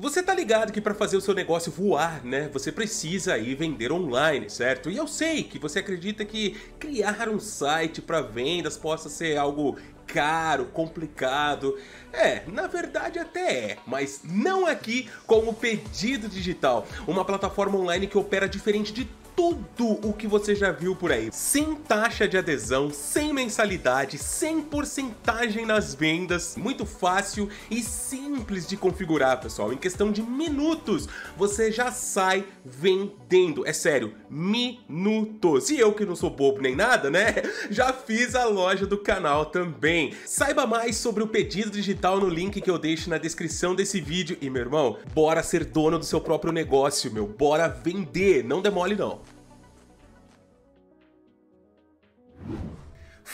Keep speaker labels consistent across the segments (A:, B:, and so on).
A: Você tá ligado que para fazer o seu negócio voar, né, você precisa ir vender online, certo? E eu sei que você acredita que criar um site para vendas possa ser algo caro, complicado. É, na verdade até é, mas não aqui com o Pedido Digital, uma plataforma online que opera diferente de tudo o que você já viu por aí. Sem taxa de adesão, sem mensalidade, sem porcentagem nas vendas, muito fácil e simples de configurar, pessoal. Em questão de minutos, você já sai vendendo. É sério, minutos. E eu que não sou bobo nem nada, né? Já fiz a loja do canal também. Saiba mais sobre o pedido digital no link que eu deixo na descrição desse vídeo. E meu irmão, bora ser dono do seu próprio negócio, meu. Bora vender. Não demole não.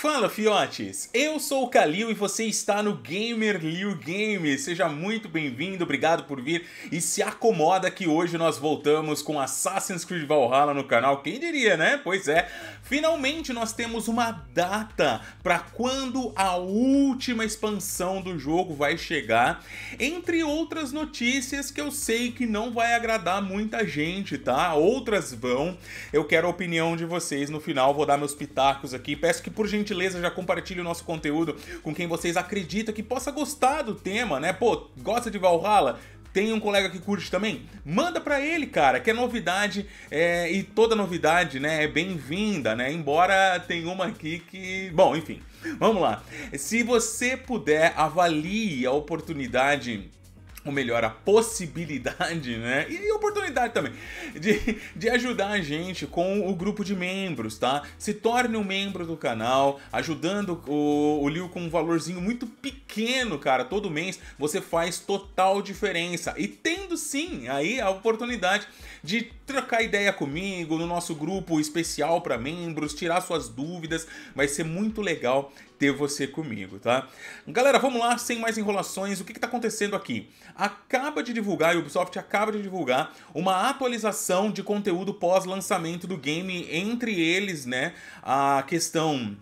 A: Fala fiotes, eu sou o Kalil e você está no Gamer Liu Games. Seja muito bem-vindo, obrigado por vir e se acomoda que hoje nós voltamos com Assassin's Creed Valhalla no canal. Quem diria, né? Pois é, finalmente nós temos uma data para quando a última expansão do jogo vai chegar, entre outras notícias que eu sei que não vai agradar muita gente, tá? Outras vão. Eu quero a opinião de vocês no final, vou dar meus pitacos aqui. Peço que por gentileza gentileza, já compartilhe o nosso conteúdo com quem vocês acreditam que possa gostar do tema, né? Pô, gosta de Valhalla? Tem um colega que curte também? Manda para ele, cara, que é novidade é, e toda novidade, né, é bem-vinda, né? Embora tenha uma aqui que... Bom, enfim, vamos lá. Se você puder, avalie a oportunidade ou melhor, a possibilidade, né? E oportunidade também, de, de ajudar a gente com o grupo de membros, tá? Se torne um membro do canal, ajudando o, o Liu com um valorzinho muito pequeno, cara. Todo mês você faz total diferença. E tendo sim aí a oportunidade de trocar ideia comigo no nosso grupo especial para membros, tirar suas dúvidas, vai ser muito legal ter você comigo, tá? Galera, vamos lá, sem mais enrolações, o que está acontecendo aqui? Acaba de divulgar, a Ubisoft acaba de divulgar uma atualização de conteúdo pós-lançamento do game, entre eles, né, a questão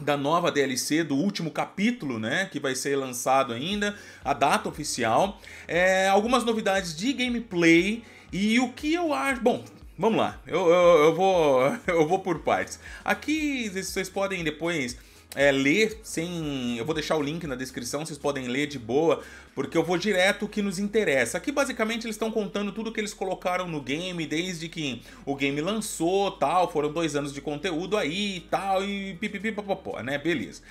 A: da nova DLC, do último capítulo, né, que vai ser lançado ainda, a data oficial, é, algumas novidades de gameplay e o que eu acho... Bom, vamos lá, eu, eu, eu, vou, eu vou por partes. Aqui vocês podem depois é, ler sem. Eu vou deixar o link na descrição, vocês podem ler de boa, porque eu vou direto o que nos interessa. Aqui basicamente eles estão contando tudo que eles colocaram no game desde que o game lançou, tal, foram dois anos de conteúdo aí tal, e pipipipopopó, né? Beleza.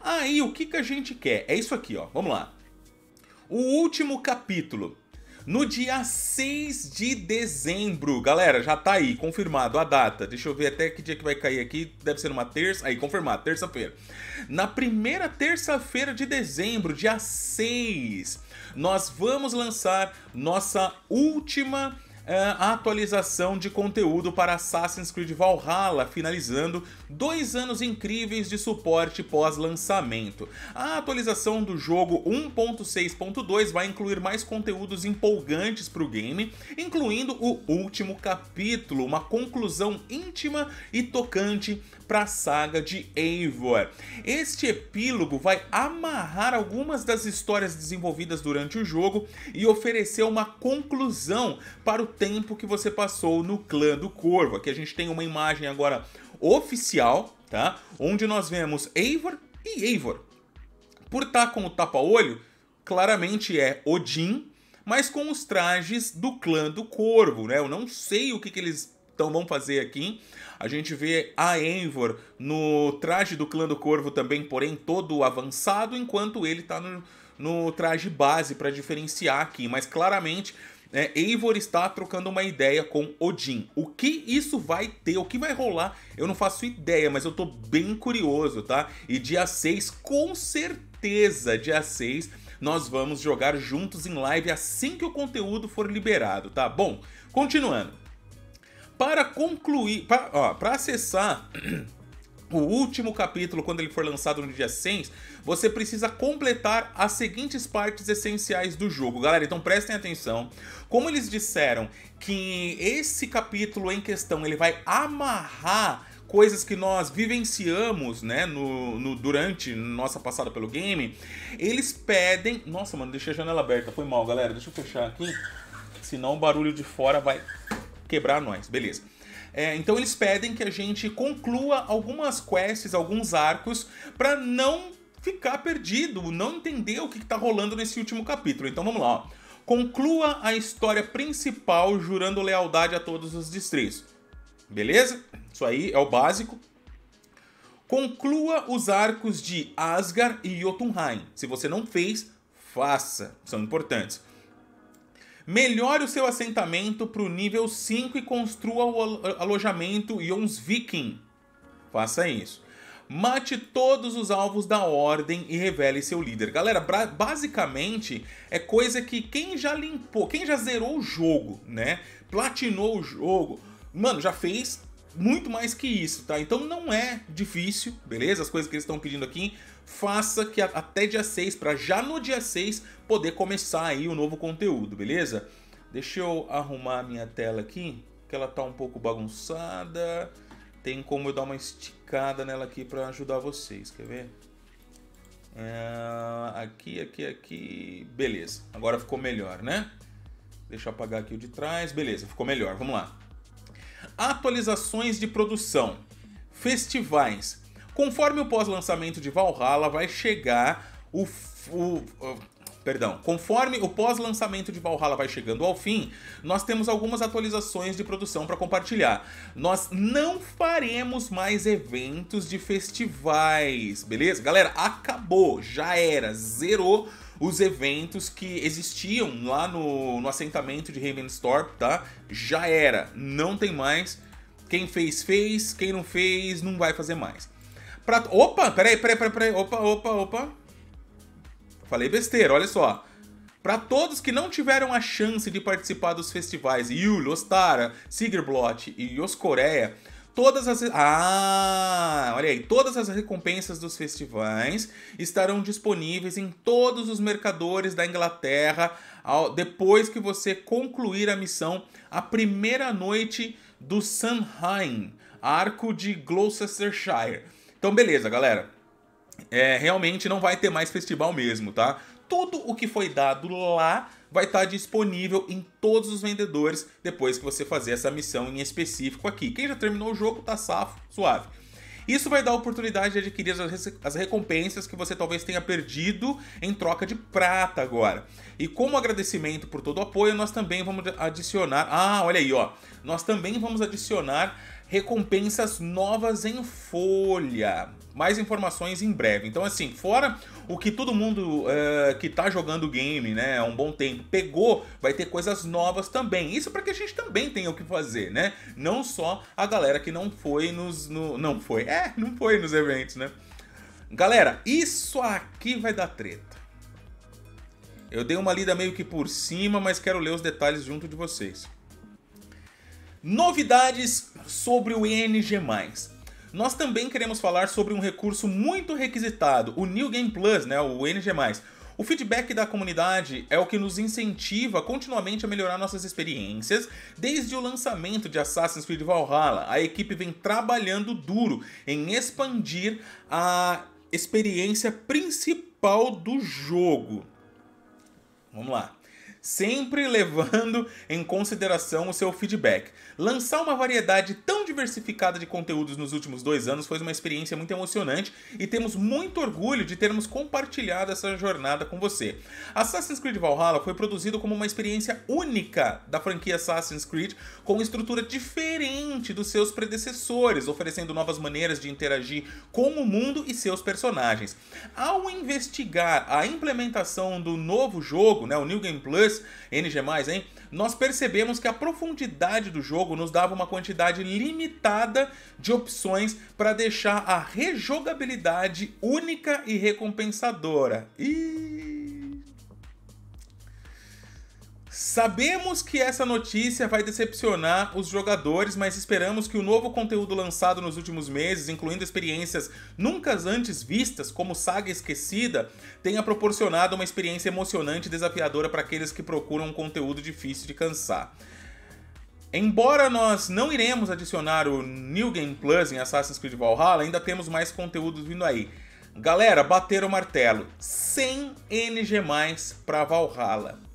A: Aí o que, que a gente quer? É isso aqui, ó. Vamos lá. O último capítulo no dia 6 de dezembro. Galera, já tá aí, confirmado a data. Deixa eu ver até que dia que vai cair aqui. Deve ser numa terça. Aí, confirmado, terça-feira. Na primeira terça-feira de dezembro, dia 6, nós vamos lançar nossa última a atualização de conteúdo para Assassin's Creed Valhalla, finalizando dois anos incríveis de suporte pós-lançamento. A atualização do jogo 1.6.2 vai incluir mais conteúdos empolgantes para o game, incluindo o último capítulo, uma conclusão íntima e tocante para a saga de Eivor. Este epílogo vai amarrar algumas das histórias desenvolvidas durante o jogo e oferecer uma conclusão para o tempo que você passou no clã do Corvo. Aqui a gente tem uma imagem agora oficial, tá? Onde nós vemos Eivor e Eivor. Por estar com o tapa-olho, claramente é Odin, mas com os trajes do clã do Corvo, né? Eu não sei o que, que eles então vão fazer aqui. A gente vê a Eivor no traje do clã do Corvo também, porém todo avançado, enquanto ele está no, no traje base para diferenciar aqui. Mas claramente é, Eivor está trocando uma ideia com Odin. O que isso vai ter, o que vai rolar, eu não faço ideia, mas eu tô bem curioso, tá? E dia 6, com certeza, dia 6, nós vamos jogar juntos em live assim que o conteúdo for liberado, tá? Bom, continuando. Para concluir, para acessar o último capítulo, quando ele for lançado no dia 6, você precisa completar as seguintes partes essenciais do jogo. Galera, então prestem atenção. Como eles disseram que esse capítulo em questão ele vai amarrar coisas que nós vivenciamos, né, no, no, durante nossa passada pelo game, eles pedem... Nossa, mano, deixei a janela aberta, foi mal, galera. Deixa eu fechar aqui, senão o barulho de fora vai quebrar nós. Beleza. É, então eles pedem que a gente conclua algumas quests, alguns arcos, para não ficar perdido, não entender o que está rolando nesse último capítulo. Então vamos lá, ó. Conclua a história principal jurando lealdade a todos os distritos. Beleza? Isso aí é o básico. Conclua os arcos de Asgard e Jotunheim. Se você não fez, faça. São importantes. Melhore o seu assentamento para o nível 5 e construa o alojamento Jonsviking. Faça isso. Mate todos os alvos da ordem e revele seu líder. Galera, basicamente é coisa que quem já limpou, quem já zerou o jogo, né? Platinou o jogo, mano, já fez muito mais que isso, tá? Então não é difícil, beleza? As coisas que eles estão pedindo aqui, faça que até dia 6, para já no dia 6 poder começar aí o novo conteúdo, beleza? Deixa eu arrumar a minha tela aqui, que ela tá um pouco bagunçada. Tem como eu dar uma esticada nela aqui para ajudar vocês, quer ver? É, aqui, aqui, aqui, beleza. Agora ficou melhor, né? Deixa eu apagar aqui o de trás, beleza, ficou melhor, vamos lá. Atualizações de produção, festivais. Conforme o pós-lançamento de Valhalla, vai chegar o, o, o perdão, conforme o pós-lançamento de Valhalla vai chegando ao fim, nós temos algumas atualizações de produção para compartilhar. Nós não faremos mais eventos de festivais, beleza? Galera, acabou, já era, zerou os eventos que existiam lá no, no assentamento de Ravenstorp, tá? Já era, não tem mais. Quem fez, fez. Quem não fez, não vai fazer mais. Pra... Opa, peraí, peraí, peraí, peraí. Opa, opa, opa. Falei besteira, olha só. Para todos que não tiveram a chance de participar dos festivais Yule, Ostara, Sigerblot e Coreia, todas as Ah, olha aí, todas as recompensas dos festivais estarão disponíveis em todos os mercadores da Inglaterra ao... depois que você concluir a missão a primeira noite do Sunheim, arco de Gloucestershire. Então beleza, galera é, realmente não vai ter mais festival mesmo, tá? Tudo o que foi dado lá vai estar disponível em todos os vendedores depois que você fazer essa missão em específico aqui. Quem já terminou o jogo tá safo, suave. Isso vai dar a oportunidade de adquirir as recompensas que você talvez tenha perdido em troca de prata agora. E como agradecimento por todo o apoio, nós também vamos adicionar... Ah, olha aí, ó. Nós também vamos adicionar recompensas novas em folha. Mais informações em breve. Então, assim, fora o que todo mundo uh, que tá jogando game, né, há um bom tempo, pegou, vai ter coisas novas também. Isso para que a gente também tenha o que fazer, né? Não só a galera que não foi nos... No, não foi, é, não foi nos eventos, né? Galera, isso aqui vai dar treta. Eu dei uma lida meio que por cima, mas quero ler os detalhes junto de vocês. Novidades sobre o ENG+. Nós também queremos falar sobre um recurso muito requisitado, o New Game Plus, né, o ENG+. O feedback da comunidade é o que nos incentiva continuamente a melhorar nossas experiências. Desde o lançamento de Assassin's Creed Valhalla, a equipe vem trabalhando duro em expandir a experiência principal do jogo. Vamos lá sempre levando em consideração o seu feedback. Lançar uma variedade tão diversificada de conteúdos nos últimos dois anos foi uma experiência muito emocionante e temos muito orgulho de termos compartilhado essa jornada com você. Assassin's Creed Valhalla foi produzido como uma experiência única da franquia Assassin's Creed, com estrutura diferente dos seus predecessores, oferecendo novas maneiras de interagir com o mundo e seus personagens. Ao investigar a implementação do novo jogo, né, o New Game Plus, NG+, hein? Nós percebemos que a profundidade do jogo nos dava uma quantidade limitada de opções para deixar a rejogabilidade única e recompensadora. E Sabemos que essa notícia vai decepcionar os jogadores, mas esperamos que o novo conteúdo lançado nos últimos meses, incluindo experiências nunca antes vistas, como Saga Esquecida, tenha proporcionado uma experiência emocionante e desafiadora para aqueles que procuram um conteúdo difícil de cansar. Embora nós não iremos adicionar o New Game Plus em Assassin's Creed Valhalla, ainda temos mais conteúdos vindo aí. Galera, bateram o martelo. 100 NG pra Valhalla.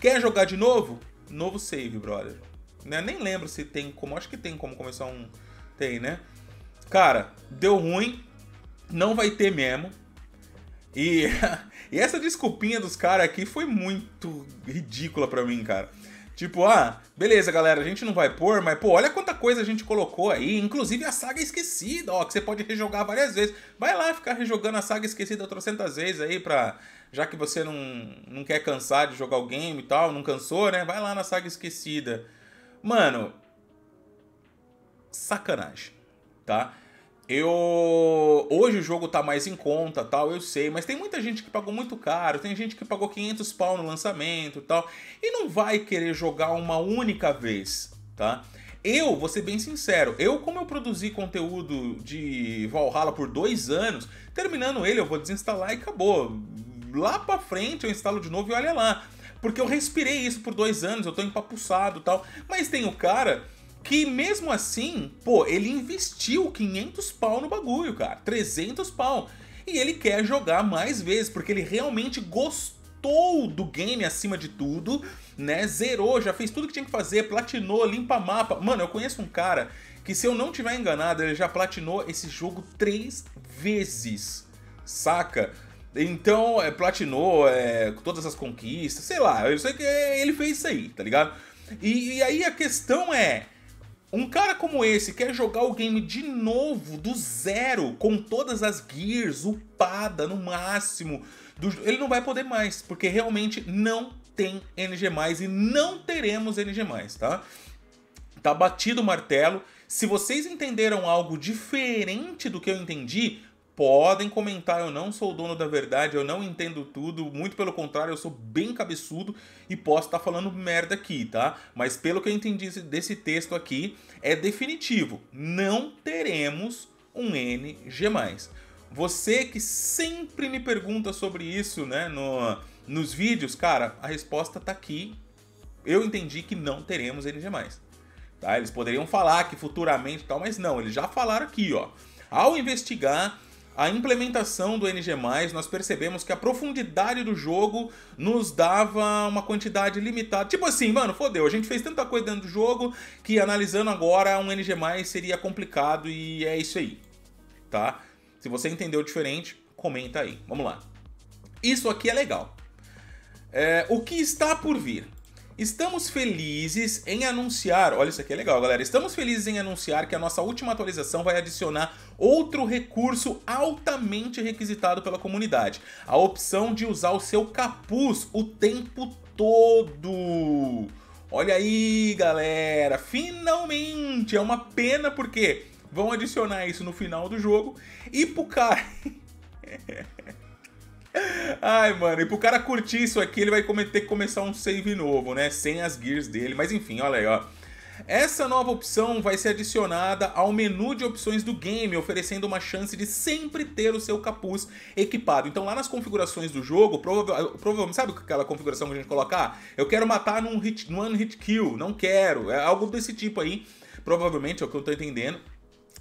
A: Quer jogar de novo? Novo save, brother. Né? Nem lembro se tem como. Acho que tem como começar um. Tem, né? Cara, deu ruim. Não vai ter mesmo. E, e essa desculpinha dos caras aqui foi muito ridícula pra mim, cara. Tipo, ah, beleza, galera, a gente não vai pôr, mas, pô, olha quanta coisa a gente colocou aí, inclusive a saga esquecida, ó, que você pode rejogar várias vezes. Vai lá ficar rejogando a saga esquecida trocentas vezes aí pra... Já que você não, não quer cansar de jogar o game e tal, não cansou, né? Vai lá na saga esquecida. Mano, sacanagem, tá? Eu hoje o jogo tá mais em conta, tal, eu sei, mas tem muita gente que pagou muito caro, tem gente que pagou 500 pau no lançamento, tal, e não vai querer jogar uma única vez, tá? Eu, vou ser bem sincero, eu como eu produzi conteúdo de Valhalla por dois anos, terminando ele eu vou desinstalar e acabou. Lá pra frente eu instalo de novo e olha lá. Porque eu respirei isso por dois anos, eu tô empapuçado tal. Mas tem o cara que mesmo assim, pô, ele investiu 500 pau no bagulho, cara. 300 pau. E ele quer jogar mais vezes, porque ele realmente gostou do game acima de tudo, né? Zerou, já fez tudo que tinha que fazer, platinou, limpa mapa. Mano, eu conheço um cara que, se eu não tiver enganado, ele já platinou esse jogo três vezes, saca? Então, é, platinou é, todas as conquistas, sei lá, eu sei que ele fez isso aí, tá ligado? E, e aí a questão é, um cara como esse quer jogar o game de novo, do zero, com todas as gears, upada no máximo. Do... Ele não vai poder mais, porque realmente não tem NG+, e não teremos NG+, tá? Tá batido o martelo. Se vocês entenderam algo diferente do que eu entendi, podem comentar, eu não sou o dono da verdade, eu não entendo tudo, muito pelo contrário, eu sou bem cabeçudo e posso estar tá falando merda aqui, tá? Mas pelo que eu entendi desse texto aqui, é definitivo, não teremos um NG+. Você que sempre me pergunta sobre isso, né, no, nos vídeos, cara, a resposta tá aqui. Eu entendi que não teremos NG+. Tá? Eles poderiam falar que futuramente tal, mas não, eles já falaram aqui, ó. Ao investigar a implementação do NG+, nós percebemos que a profundidade do jogo nos dava uma quantidade limitada. Tipo assim, mano, fodeu, a gente fez tanta coisa dentro do jogo que analisando agora um NG+, seria complicado e é isso aí, tá? Se você entendeu diferente, comenta aí. Vamos lá. Isso aqui é legal. É, o que está por vir? Estamos felizes em anunciar, olha isso aqui é legal galera, estamos felizes em anunciar que a nossa última atualização vai adicionar outro recurso altamente requisitado pela comunidade, a opção de usar o seu capuz o tempo todo. Olha aí galera, finalmente, é uma pena porque vão adicionar isso no final do jogo e pro cara... Ai, mano, e pro cara curtir isso aqui, ele vai ter que começar um save novo, né? Sem as gears dele. Mas enfim, olha aí, ó. Essa nova opção vai ser adicionada ao menu de opções do game, oferecendo uma chance de sempre ter o seu capuz equipado. Então lá nas configurações do jogo, provavelmente, sabe aquela configuração que a gente coloca? Ah, eu quero matar num hit, num one hit kill, não quero. É algo desse tipo aí, provavelmente é o que eu tô entendendo,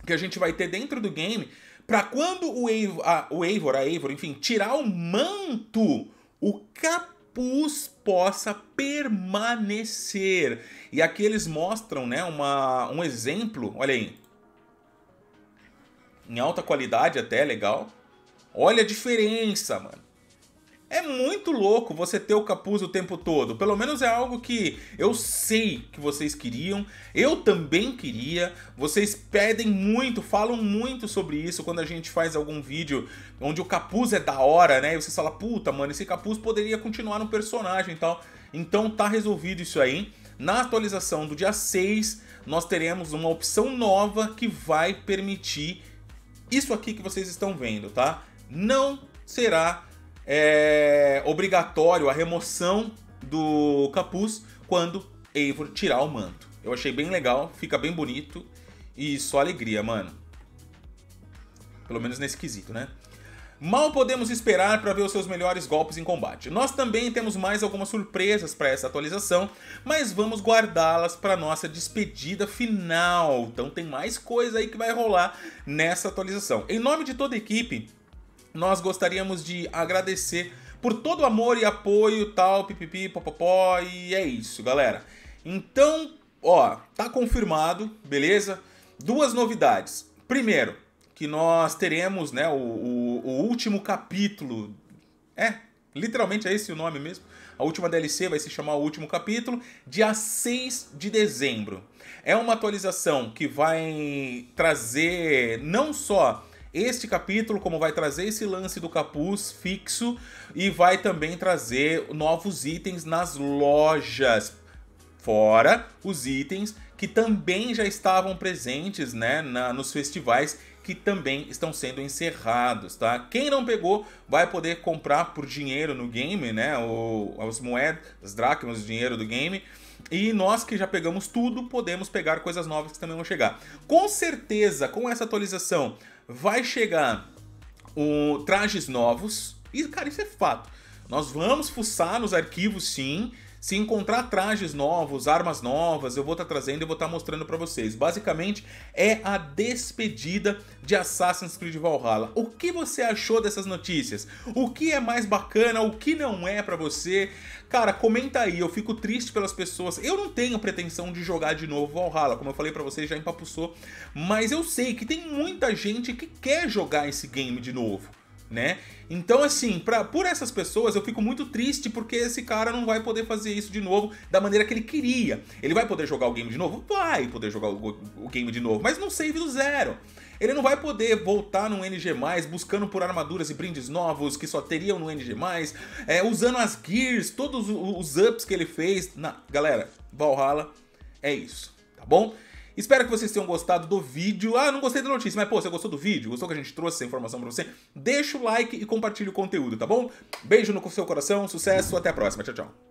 A: que a gente vai ter dentro do game para quando o Eivor, a, o Eivor, a Eivor, enfim, tirar o manto, o capuz possa permanecer. E aqui eles mostram, né, uma, um exemplo, olha aí. Em alta qualidade até, legal. Olha a diferença, mano. É muito louco você ter o capuz o tempo todo. Pelo menos é algo que eu sei que vocês queriam. Eu também queria. Vocês pedem muito, falam muito sobre isso quando a gente faz algum vídeo onde o capuz é da hora, né? E você fala, puta, mano, esse capuz poderia continuar no personagem e tal. Então tá resolvido isso aí. Na atualização do dia 6, nós teremos uma opção nova que vai permitir isso aqui que vocês estão vendo, tá? Não será é obrigatório a remoção do capuz quando Eivor tirar o manto. Eu achei bem legal, fica bem bonito e só alegria, mano. Pelo menos nesse quesito, né? Mal podemos esperar para ver os seus melhores golpes em combate. Nós também temos mais algumas surpresas para essa atualização, mas vamos guardá-las para nossa despedida final. Então tem mais coisa aí que vai rolar nessa atualização. Em nome de toda a equipe, nós gostaríamos de agradecer por todo o amor e apoio, tal, pipipi, popopó, e é isso, galera. Então, ó, tá confirmado, beleza? Duas novidades. Primeiro, que nós teremos, né, o, o, o último capítulo. É, literalmente é esse o nome mesmo. A última DLC vai se chamar o último capítulo, dia 6 de dezembro. É uma atualização que vai trazer não só este capítulo, como vai trazer esse lance do capuz fixo e vai também trazer novos itens nas lojas. Fora os itens que também já estavam presentes né, na, nos festivais que também estão sendo encerrados, tá? Quem não pegou vai poder comprar por dinheiro no game, né? O, as moedas, as dracmas, o dinheiro do game. E nós que já pegamos tudo, podemos pegar coisas novas que também vão chegar. Com certeza, com essa atualização, vai chegar o, trajes novos. E, cara, isso é fato. Nós vamos fuçar nos arquivos, sim. Se encontrar trajes novos, armas novas, eu vou estar tá trazendo e vou estar tá mostrando para vocês. Basicamente, é a despedida de Assassin's Creed Valhalla. O que você achou dessas notícias? O que é mais bacana? O que não é para você? Cara, comenta aí. Eu fico triste pelas pessoas. Eu não tenho pretensão de jogar de novo Valhalla, como eu falei para vocês, já empapuçou. Mas eu sei que tem muita gente que quer jogar esse game de novo né? Então, assim, pra, por essas pessoas eu fico muito triste porque esse cara não vai poder fazer isso de novo da maneira que ele queria. Ele vai poder jogar o game de novo? Vai poder jogar o, o game de novo, mas no save do zero. Ele não vai poder voltar no NG+, buscando por armaduras e brindes novos que só teriam no NG+, é, usando as gears, todos os ups que ele fez. Na... Galera, Valhalla é isso, tá bom? Espero que vocês tenham gostado do vídeo. Ah, não gostei da notícia, mas pô, você gostou do vídeo? Gostou que a gente trouxe essa informação pra você? Deixa o like e compartilhe o conteúdo, tá bom? Beijo no seu coração, sucesso, até a próxima. Tchau, tchau.